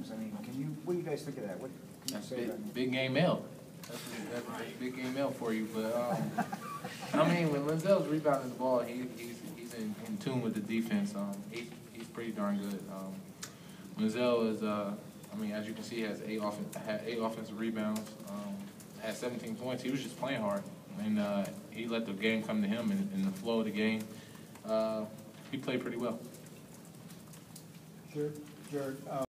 games. I mean, can you, what do you guys think of that? What can you That's say big, big game L. That's, that's, a big game L for you, but, um, I mean, when Lenzelle's rebounding the ball, he, he's, he's in, in tune with the defense, um, he, he's pretty darn good. Um, Lenzelle is, uh, I mean, as you can see, has eight offen, had eight offensive rebounds, um, had seventeen points, he was just playing hard. And, uh, he let the game come to him in, and the flow of the game. Uh, he played pretty well. Jared, Jared, uh,